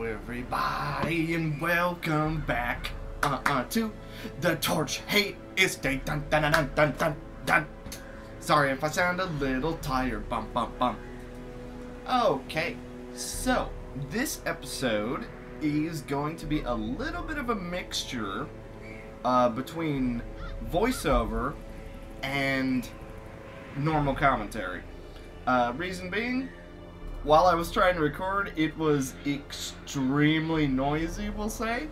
everybody, and welcome back uh, uh, to the Torchless Estate. Dun, dun, dun, dun, dun, dun. Sorry if I sound a little tired. Bum, bum, bum. Okay, so this episode is going to be a little bit of a mixture uh, between voiceover and normal commentary. Uh, reason being, while I was trying to record, it was extremely noisy, we'll say.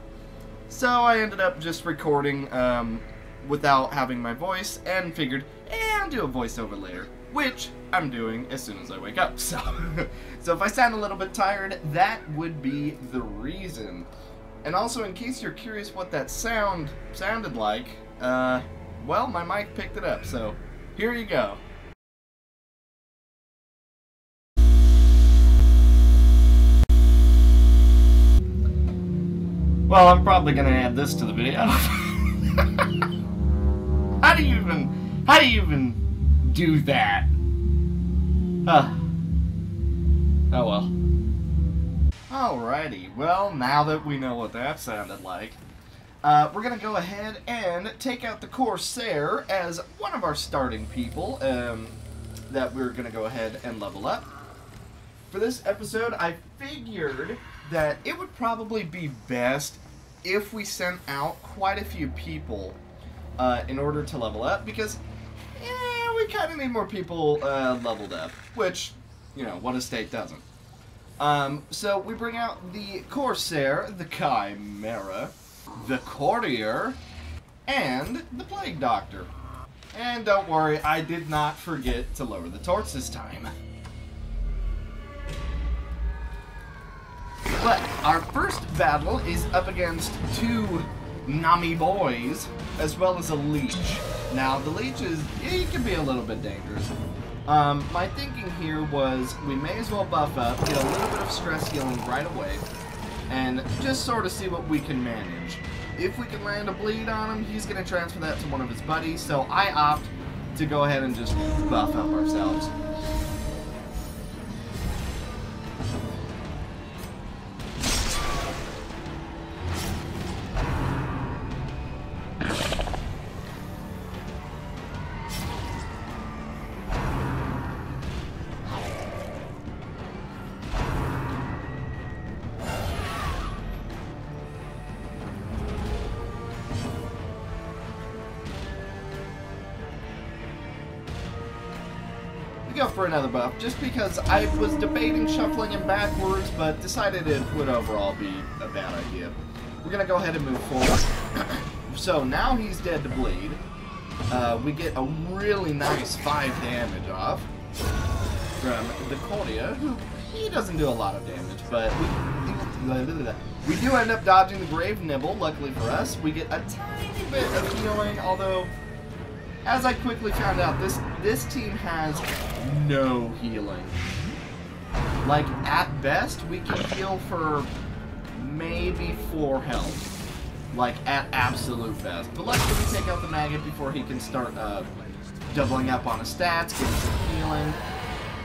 So I ended up just recording um, without having my voice and figured, eh, I'll do a voiceover later. Which I'm doing as soon as I wake up. So, so if I sound a little bit tired, that would be the reason. And also, in case you're curious what that sound sounded like, uh, well, my mic picked it up. So here you go. Well, I'm probably gonna add this to the video. how do you even, how do you even do that? Huh. Oh well. Alrighty, well, now that we know what that sounded like, uh, we're gonna go ahead and take out the Corsair as one of our starting people um, that we're gonna go ahead and level up. For this episode, I figured that it would probably be best if we sent out quite a few people uh, in order to level up because yeah, we kind of need more people uh, leveled up, which, you know, what estate doesn't. Um, so we bring out the Corsair, the Chimera, the Courtier, and the Plague Doctor. And don't worry, I did not forget to lower the torch this time. But our first battle is up against two Nami boys, as well as a leech. Now, the leech is, he can be a little bit dangerous. Um, my thinking here was we may as well buff up, get a little bit of stress healing right away, and just sort of see what we can manage. If we can land a bleed on him, he's going to transfer that to one of his buddies, so I opt to go ahead and just buff up ourselves. For another buff, just because I was debating shuffling him backwards, but decided it would overall be a bad idea. We're to go ahead and move forward. so now he's dead to bleed. Uh, we get a really nice 5 damage off from the Courtier, who he doesn't do a lot of damage, but we, we do end up dodging the Grave Nibble, luckily for us. We get a tiny bit of healing, although as I quickly found out, this this team has no healing. Like, at best, we can heal for maybe 4 health. Like, at absolute best. But luckily we take out the maggot before he can start uh, doubling up on his stats, getting some healing.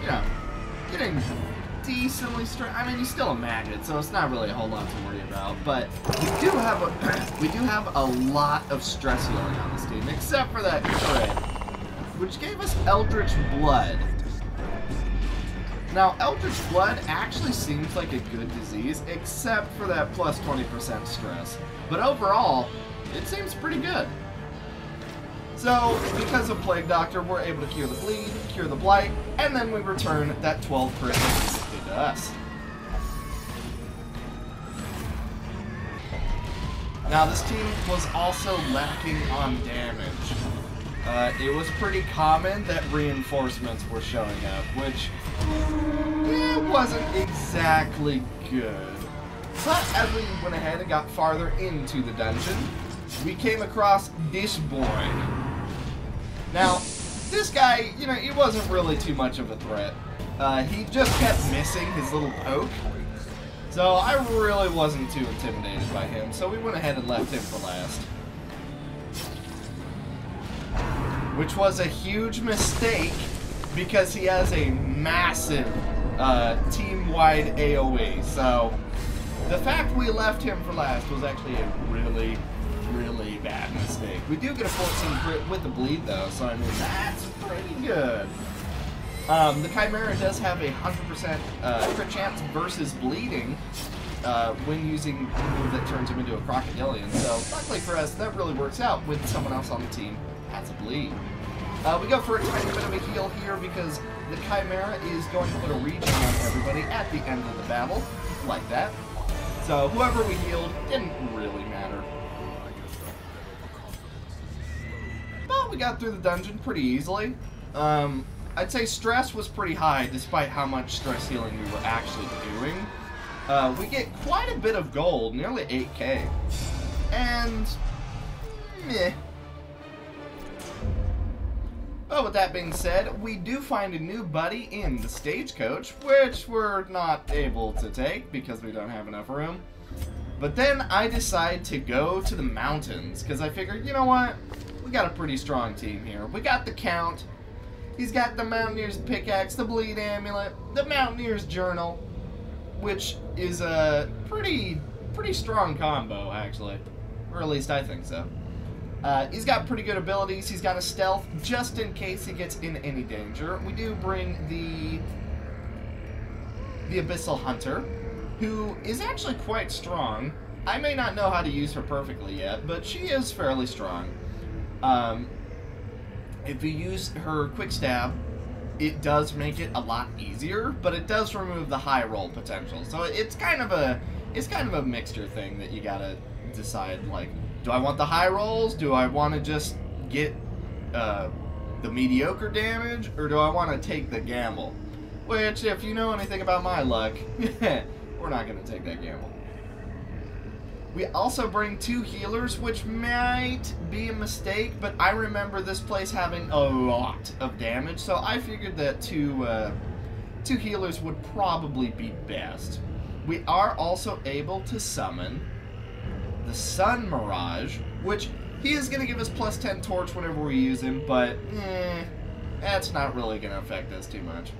You know, getting decently strong. I mean, he's still a maggot, so it's not really a whole lot to worry about. But we do have a we do have a lot of stress healing on this team, except for that crit, which gave us Eldritch Blood. Now, Eldritch Blood actually seems like a good disease, except for that plus 20% stress. But overall, it seems pretty good. So, because of Plague Doctor, we're able to cure the bleed, cure the blight, and then we return that 12 crit to us. Now, this team was also lacking on damage. Uh, it was pretty common that reinforcements were showing up, which yeah, wasn't exactly good. But as we went ahead and got farther into the dungeon, we came across this boy. Now, this guy, you know, he wasn't really too much of a threat. Uh, he just kept missing his little poke. So I really wasn't too intimidated by him, so we went ahead and left him for last. Which was a huge mistake because he has a massive uh, team-wide AoE, so The fact we left him for last was actually a really, really bad mistake. We do get a 14 crit with the bleed though, so I mean that's pretty good. Um, the Chimera does have a 100% uh, crit chance versus bleeding uh, when using the move that turns him into a crocodilian. So luckily for us, that really works out with someone else on the team has a bleed. Uh, we go for a tiny bit of a heal here because the Chimera is going to put a regen on everybody at the end of the battle, like that. So whoever we healed didn't really matter. But we got through the dungeon pretty easily. Um, I'd say stress was pretty high despite how much stress healing we were actually doing. Uh, we get quite a bit of gold, nearly 8k. And, meh. But with that being said, we do find a new buddy in the stagecoach, which we're not able to take because we don't have enough room. But then I decide to go to the mountains, because I figured, you know what? We got a pretty strong team here. We got the Count, He's got the Mountaineer's Pickaxe, the Bleed Amulet, the Mountaineer's Journal, which is a pretty, pretty strong combo, actually. Or at least I think so. Uh, he's got pretty good abilities. He's got a stealth just in case he gets in any danger. We do bring the the Abyssal Hunter, who is actually quite strong. I may not know how to use her perfectly yet, but she is fairly strong. Um, if you use her quick stab, it does make it a lot easier, but it does remove the high roll potential. So it's kind of a it's kind of a mixture thing that you gotta decide. Like, do I want the high rolls? Do I want to just get uh, the mediocre damage, or do I want to take the gamble? Which, if you know anything about my luck, we're not gonna take that gamble. We also bring two healers, which might be a mistake, but I remember this place having a lot of damage, so I figured that two, uh, two healers would probably be best. We are also able to summon the Sun Mirage, which he is going to give us plus 10 torch whenever we use him, but eh, that's not really going to affect us too much.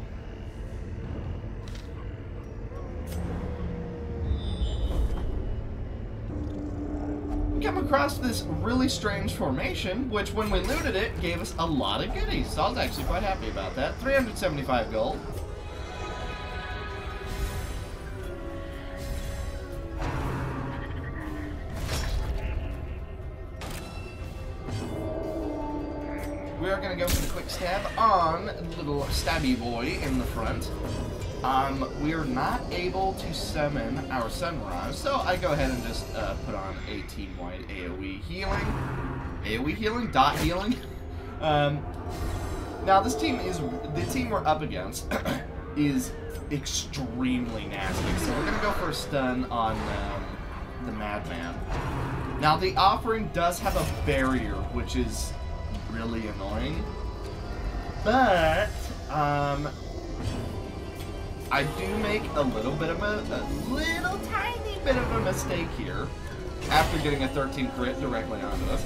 Come across this really strange formation, which when we looted it, gave us a lot of goodies. So I was actually quite happy about that. 375 gold. We are going to go for the quick stab on little stabby boy in the front. Um, we are not able to summon our Sun Mirage, so I go ahead and just uh, put on a team-wide AoE healing. AoE healing? Dot healing? Um, now, this team is, the team we're up against is extremely nasty, so we're going to go for a stun on um, the Madman. Now, the offering does have a barrier, which is really annoying, but um, I do make a little bit of a, a little tiny bit of a mistake here after getting a 13 crit directly onto us.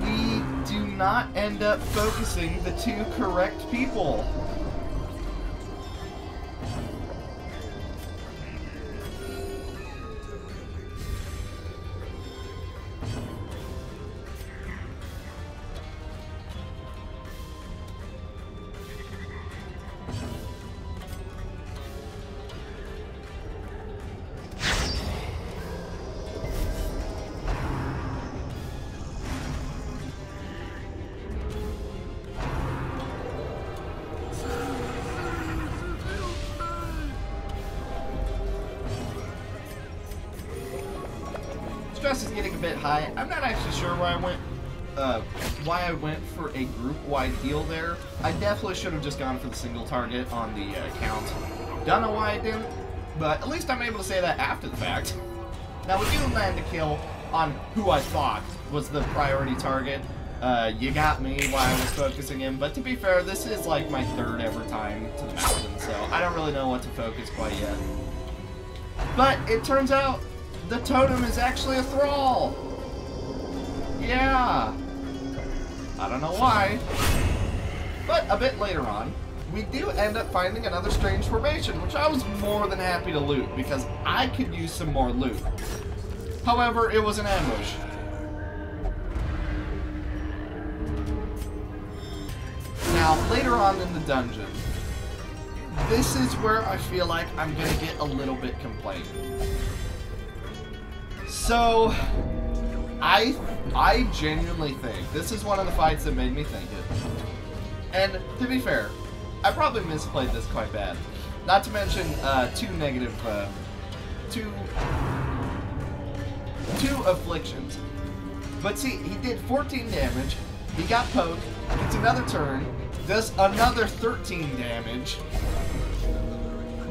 We do not end up focusing the two correct people. Stress is getting a bit high. I'm not actually sure why I went uh, why I went for a group-wide heal there. I definitely should have just gone for the single target on the uh, count. Don't know why I didn't, but at least I'm able to say that after the fact. Now, we do land a kill on who I thought was the priority target. Uh, you got me while I was focusing him, but to be fair, this is like my third ever time to the mountain, so I don't really know what to focus quite yet. But it turns out the totem is actually a thrall. Yeah. I don't know why. But a bit later on, we do end up finding another strange formation, which I was more than happy to loot because I could use some more loot. However, it was an ambush. Now, later on in the dungeon, this is where I feel like I'm going to get a little bit complaining. So, I I genuinely think this is one of the fights that made me think it. And to be fair, I probably misplayed this quite bad. Not to mention uh, two negative, uh, two, two afflictions. But see, he did 14 damage. He got poked. It's another turn. Does another 13 damage.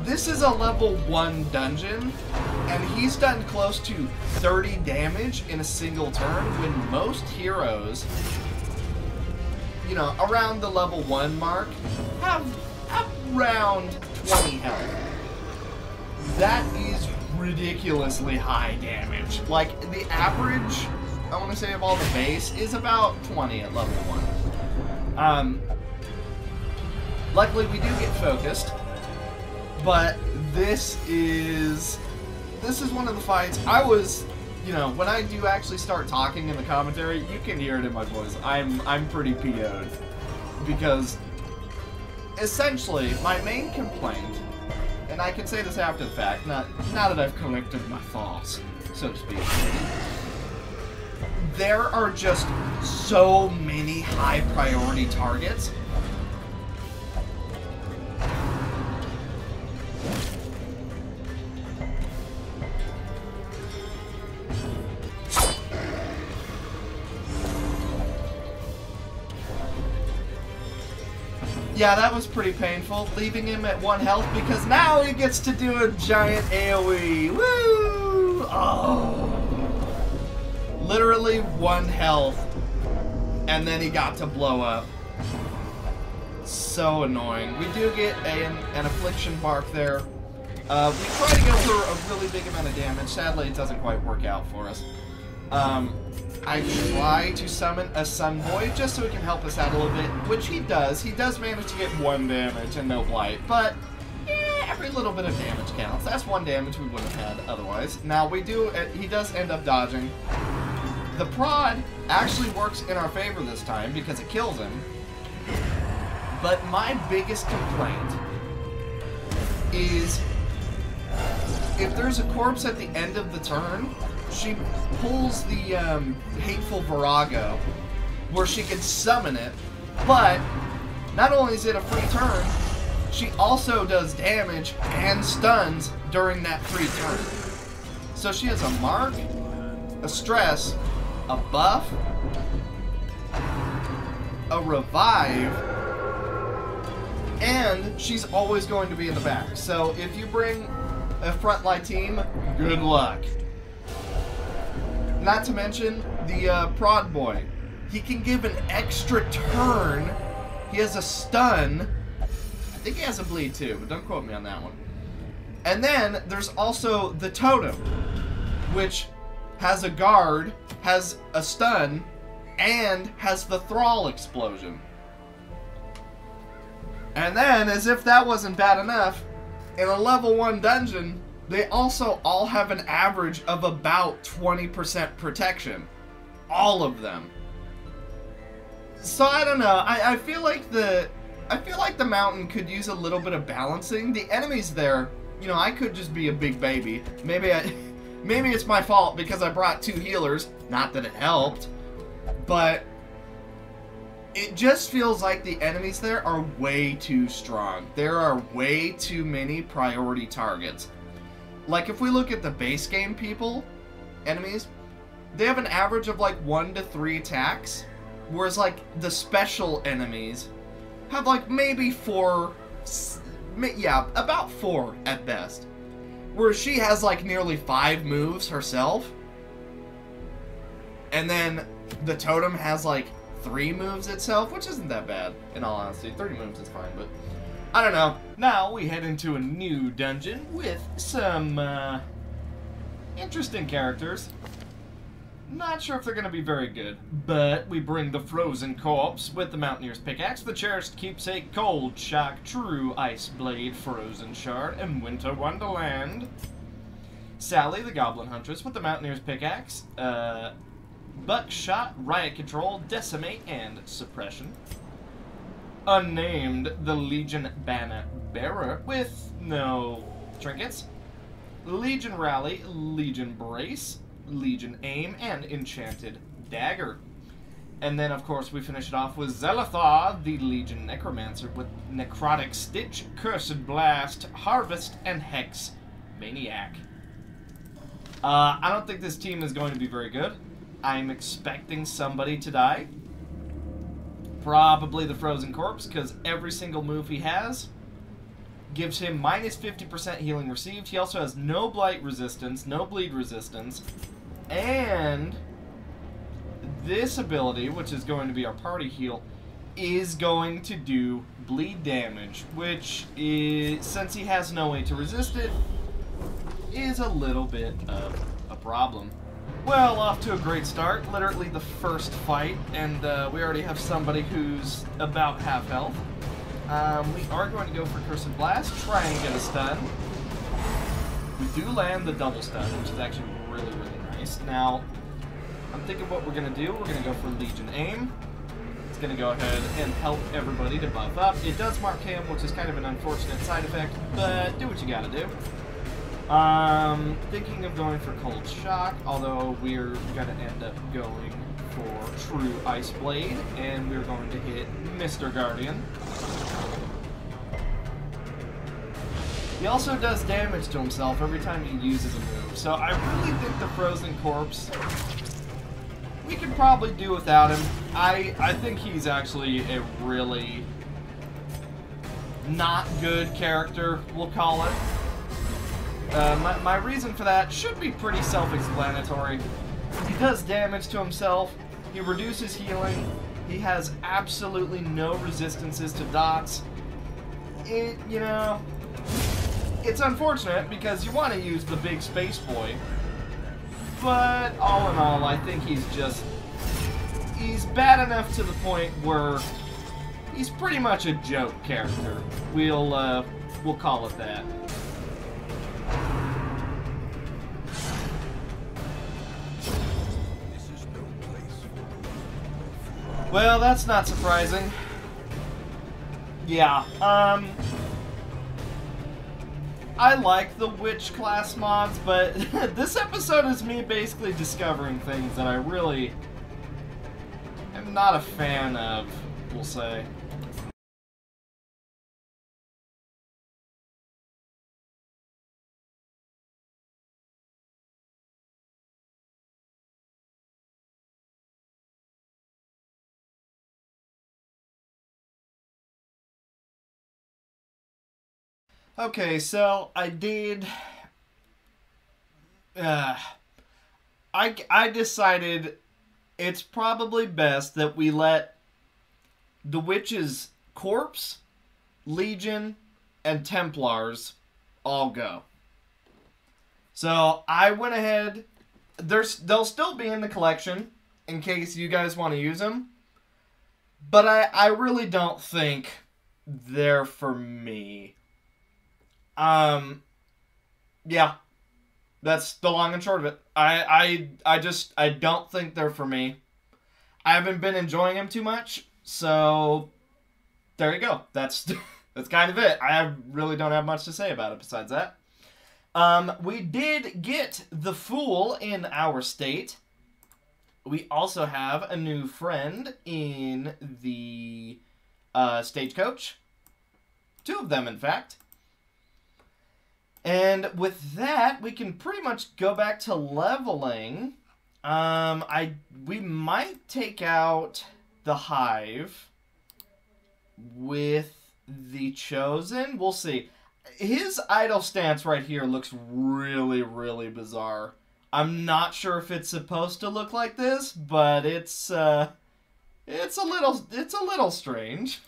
This is a level 1 dungeon, and he's done close to 30 damage in a single turn when most heroes, you know, around the level 1 mark, have around 20 health. That is ridiculously high damage. Like, the average, I want to say, of all the base is about 20 at level 1. Um, luckily, we do get focused, but this is this is one of the fights. I was you know when I do actually start talking in the commentary you can hear it in my voice. I'm I'm pretty PO'd because essentially my main complaint and I can say this after the fact not now that I've collected my thoughts so to speak there are just so many high priority targets Yeah, that was pretty painful, leaving him at one health because now he gets to do a giant AoE. Woo! Oh. Literally one health, and then he got to blow up. So annoying. We do get a, an, an affliction bark there. Uh, we try to go for a really big amount of damage. Sadly, it doesn't quite work out for us. Um, I try to summon a Sun Boy just so he can help us out a little bit, which he does. He does manage to get one damage and no blight, but every little bit of damage counts. That's one damage we wouldn't have had otherwise. Now, we do, uh, he does end up dodging. The prod actually works in our favor this time because it kills him. But my biggest complaint is if there's a corpse at the end of the turn, she pulls the um, Hateful Virago, where she can summon it, but not only is it a free turn, she also does damage and stuns during that free turn. So she has a mark, a stress, a buff, a revive, and she's always going to be in the back. So if you bring a frontline team, good luck. Not to mention the uh, prod boy. He can give an extra turn. He has a stun. I think he has a bleed too, but don't quote me on that one. And then there's also the totem, which has a guard, has a stun, and has the thrall explosion. And then, as if that wasn't bad enough, in a level 1 dungeon, they also all have an average of about 20% protection. All of them. So I don't know. I, I feel like the I feel like the mountain could use a little bit of balancing. The enemies there, you know, I could just be a big baby. Maybe I maybe it's my fault because I brought two healers. Not that it helped. But it just feels like the enemies there are way too strong. There are way too many priority targets. Like, if we look at the base game people, enemies, they have an average of like one to three attacks, whereas like the special enemies have like maybe four, yeah, about four at best. Where she has like nearly five moves herself, and then the totem has like three moves itself, which isn't that bad, in all honesty. 30 moves is fine, but I don't know. Now we head into a new dungeon with some uh, interesting characters. Not sure if they're going to be very good, but we bring the Frozen Corpse with the Mountaineer's Pickaxe, the cherished keepsake Cold Shock, True Ice Blade, Frozen Shard, and Winter Wonderland. Sally, the Goblin Huntress, with the Mountaineer's Pickaxe, uh, Buckshot, Riot Control, Decimate, and Suppression. Unnamed, the Legion Banner Bearer, with no trinkets. Legion Rally, Legion Brace, Legion Aim, and Enchanted Dagger. And then, of course, we finish it off with Zelathar, the Legion Necromancer, with Necrotic Stitch, Cursed Blast, Harvest, and Hex Maniac. Uh, I don't think this team is going to be very good. I'm expecting somebody to die. Probably the Frozen Corpse, because every single move he has gives him minus 50% healing received. He also has no blight resistance, no bleed resistance, and this ability, which is going to be our party heal, is going to do bleed damage, which is, since he has no way to resist it, is a little bit of a problem. Well, off to a great start. Literally the first fight, and uh, we already have somebody who's about half health. Um, we are going to go for Cursed Blast, try and get a stun. We do land the double stun, which is actually really, really nice. Now, I'm thinking what we're going to do. We're going to go for Legion Aim. It's going to go ahead and help everybody to buff up. It does mark him, which is kind of an unfortunate side effect, but do what you got to do. Um, thinking of going for Cold Shock, although we're going to end up going for True Ice Blade, and we're going to hit Mr. Guardian. He also does damage to himself every time he uses a move, so I really think the Frozen Corpse, we could probably do without him. I, I think he's actually a really not good character, we'll call it. Uh, my, my reason for that should be pretty self-explanatory. He does damage to himself, he reduces healing, he has absolutely no resistances to dots. It, you know, it's unfortunate because you want to use the big space boy. But all in all, I think he's just... He's bad enough to the point where he's pretty much a joke character. We'll, uh, we'll call it that. Well, that's not surprising. Yeah, um... I like the witch class mods, but this episode is me basically discovering things that I really am not a fan of, we'll say. Okay, so I did. Uh, I I decided it's probably best that we let the witch's corpse, legion, and templars all go. So I went ahead. There's they'll still be in the collection in case you guys want to use them. But I I really don't think they're for me. Um, yeah, that's the long and short of it. I, I, I just, I don't think they're for me. I haven't been enjoying them too much, so there you go. That's, that's kind of it. I really don't have much to say about it besides that. Um, we did get the Fool in our state. We also have a new friend in the uh, stagecoach. Two of them, in fact. And with that, we can pretty much go back to leveling. Um, I we might take out the hive with the chosen. We'll see. His idle stance right here looks really, really bizarre. I'm not sure if it's supposed to look like this, but it's uh, it's a little it's a little strange,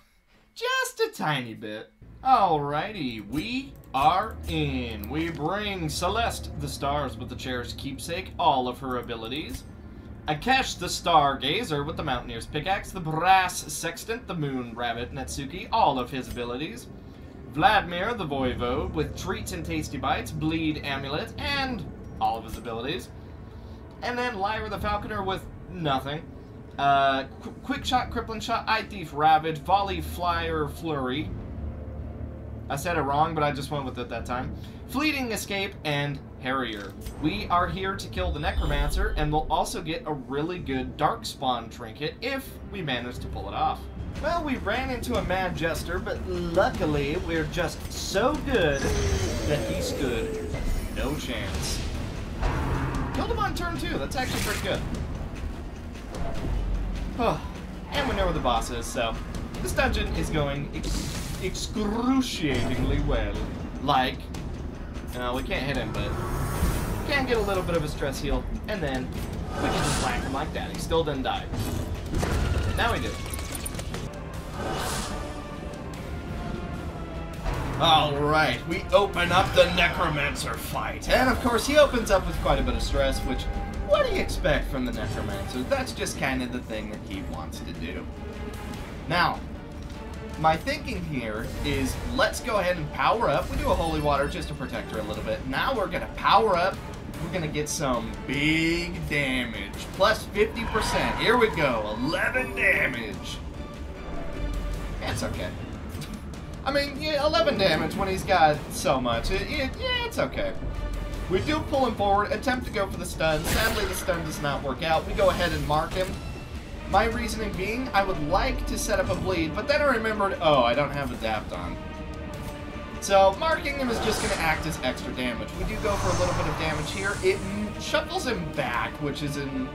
just a tiny bit. Alrighty, we are in. We bring Celeste the stars with the chair's keepsake, all of her abilities. Catch the Stargazer with the Mountaineer's Pickaxe, the Brass Sextant, the Moon Rabbit Netsuke, all of his abilities. Vladimir the Voivode with Treats and Tasty Bites, Bleed Amulet, and all of his abilities. And then Lyra the Falconer with nothing. Uh, Qu Quick Shot, Crippling Shot, Eye Thief, Ravage, Volley, Flyer, Flurry. I said it wrong, but I just went with it that time. Fleeting Escape, and Harrier. We are here to kill the Necromancer, and we'll also get a really good Darkspawn trinket if we manage to pull it off. Well, we ran into a Mad Jester, but luckily we're just so good that he stood no chance. Killed him on turn two. That's actually pretty good. And we know where the boss is, so this dungeon is going excruciatingly well. Like, no, we can't hit him, but can get a little bit of a stress heal, and then we can just whack him like that. He still didn't die. Now we do. Alright, we open up the Necromancer fight. And of course, he opens up with quite a bit of stress, which, what do you expect from the Necromancer? That's just kind of the thing that he wants to do. Now, my thinking here is let's go ahead and power up. We do a Holy Water just to protect her a little bit. Now we're going to power up. We're going to get some big damage. Plus 50%. Here we go. 11 damage. That's okay. I mean, yeah, 11 damage when he's got so much. It, it, yeah, it's okay. We do pull him forward, attempt to go for the stun. Sadly, the stun does not work out. We go ahead and mark him. My reasoning being, I would like to set up a bleed, but then I remembered, oh, I don't have Adapt on. So, marking him is just going to act as extra damage. We do go for a little bit of damage here. It shuffles him back, which is an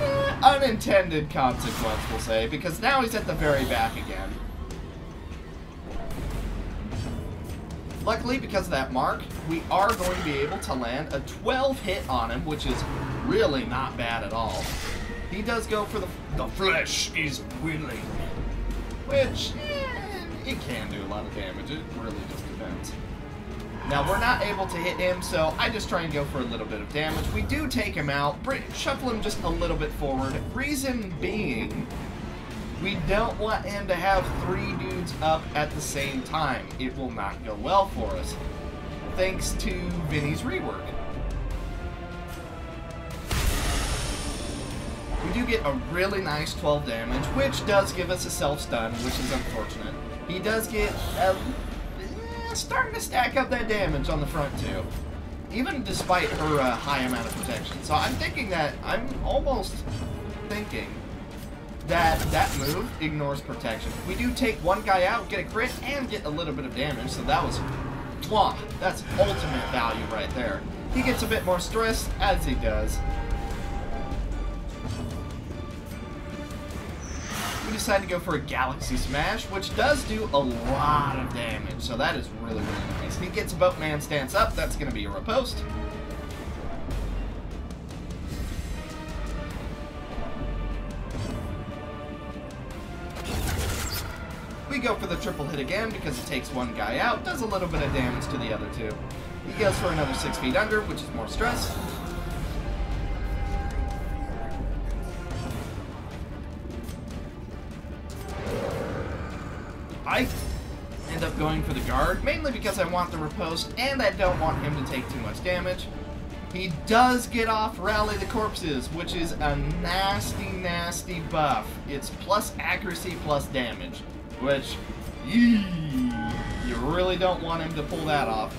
eh, unintended consequence, we'll say, because now he's at the very back again. Luckily, because of that mark, we are going to be able to land a 12 hit on him, which is really not bad at all. He does go for the, the flesh is willing, which, eh, it can do a lot of damage. It really just depends. Now, we're not able to hit him, so I just try and go for a little bit of damage. We do take him out, shuffle him just a little bit forward. Reason being, we don't want him to have three dudes up at the same time. It will not go well for us. Thanks to Vinny's rework. We do get a really nice 12 damage, which does give us a self-stun, which is unfortunate. He does get a, eh, starting to stack up that damage on the front, too. Even despite her uh, high amount of protection. So I'm thinking that, I'm almost thinking that that move ignores protection. We do take one guy out, get a crit, and get a little bit of damage, so that was, mwah, that's ultimate value right there. He gets a bit more stress, as he does. Decide to go for a Galaxy Smash, which does do a lot of damage, so that is really, really nice. He gets Boatman stance up, that's going to be a riposte. We go for the triple hit again because it takes one guy out, does a little bit of damage to the other two. He goes for another six feet under, which is more stress. Going for the guard, mainly because I want the riposte and I don't want him to take too much damage. He does get off Rally the Corpses, which is a nasty, nasty buff. It's plus accuracy plus damage which, yee, you really don't want him to pull that off.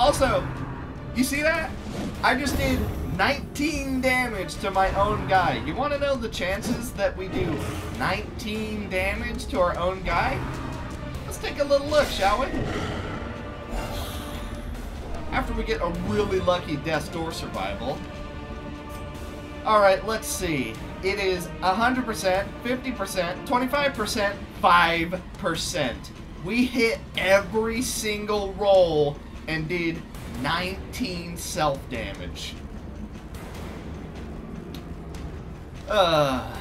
Also, you see that? I just did 19 damage to my own guy. You want to know the chances that we do 19 damage to our own guy? Take a little look, shall we? After we get a really lucky death Door survival. Alright, let's see. It is 100%, 50%, 25%, 5%. We hit every single roll and did 19 self-damage. Uh,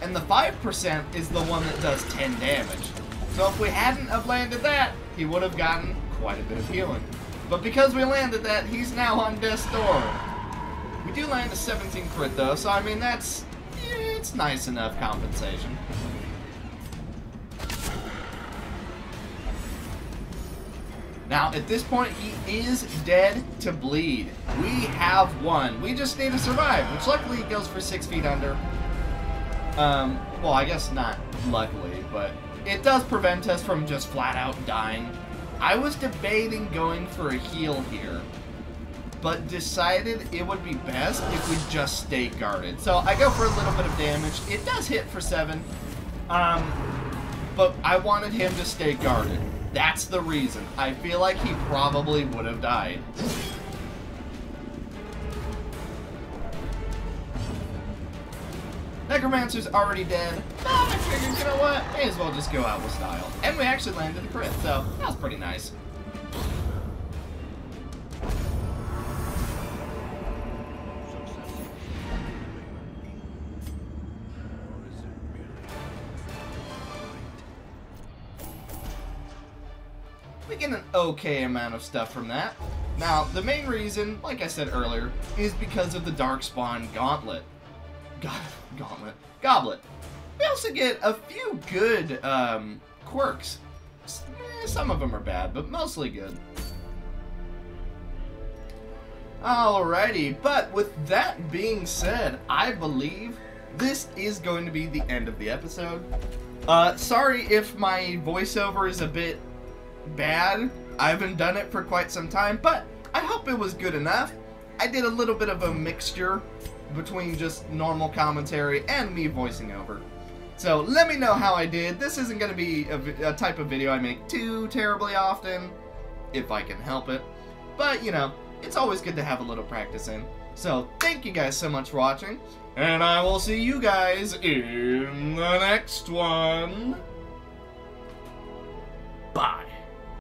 and the 5% is the one that does 10 damage. So if we hadn't have landed that, he would have gotten quite a bit of healing. But because we landed that, he's now on death's door. We do land a 17 crit though, so I mean that's it's nice enough compensation. Now, at this point, he is dead to bleed. We have won. We just need to survive, which luckily goes for six feet under. Um, well, I guess not luckily, but it does prevent us from just flat out dying. I was debating going for a heal here, but decided it would be best if we just stay guarded. So I go for a little bit of damage. It does hit for seven, um, but I wanted him to stay guarded. That's the reason. I feel like he probably would have died. Necromancer's already dead. Oh, I figured, you know what? May as well just go out with style. And we actually landed the crit, so that was pretty nice. we get an okay amount of stuff from that. Now, the main reason, like I said earlier, is because of the Darkspawn Gauntlet. God, Gauntlet. Goblet. We also get a few good um, quirks. Eh, some of them are bad, but mostly good. Alrighty, but with that being said, I believe this is going to be the end of the episode. Uh, sorry if my voiceover is a bit bad. I haven't done it for quite some time, but I hope it was good enough. I did a little bit of a mixture between just normal commentary and me voicing over. So let me know how I did. This isn't going to be a, a, type of video I make too terribly often, if I can help it. But, you know, it's always good to have a little practice in. So thank you guys so much for watching, and I will see you guys in the next one. Bye.